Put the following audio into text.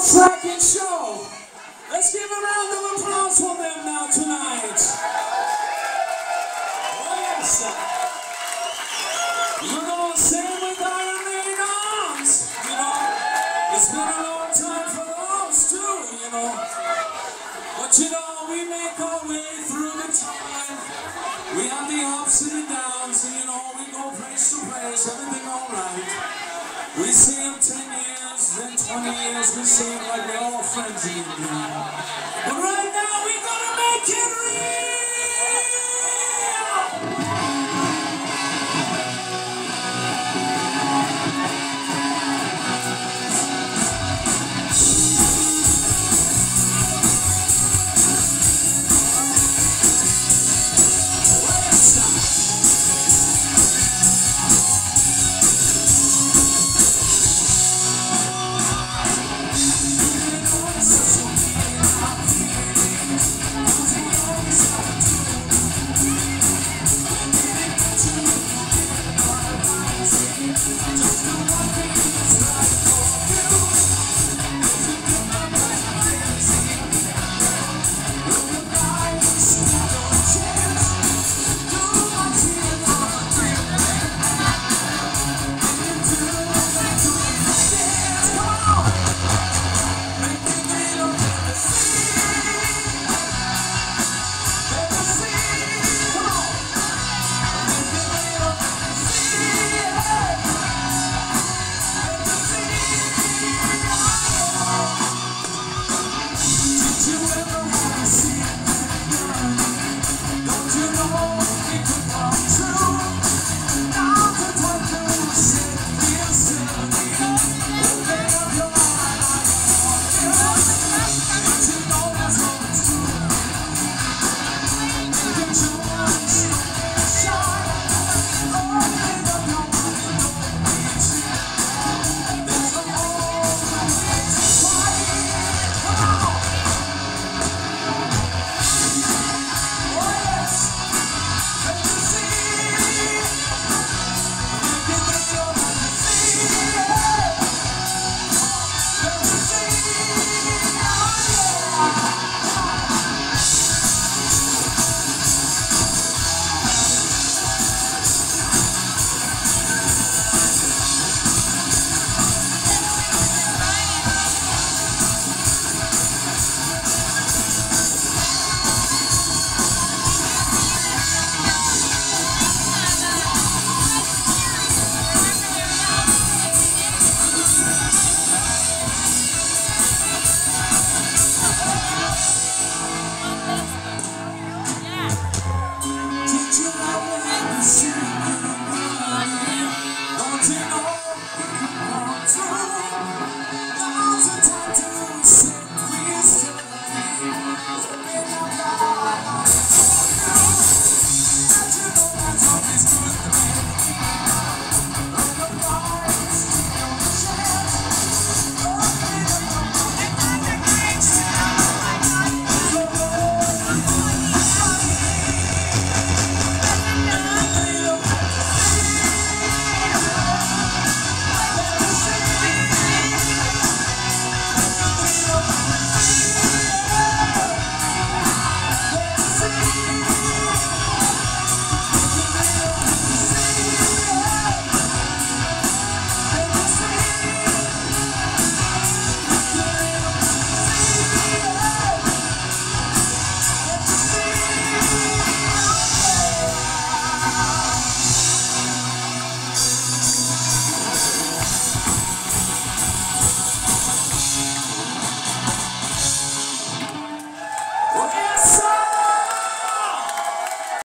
Fracking Show. Let's give a round of applause for them now tonight. Oh, yes. You know, same with Iron Maiden Arms. You know, it's been a long time for those too, you know. But you know, we make our way through the time. We have the ups and the downs, and you know, we go place to place, everything alright. We see them 10 years, then 20 years, we see them like we're all friends again.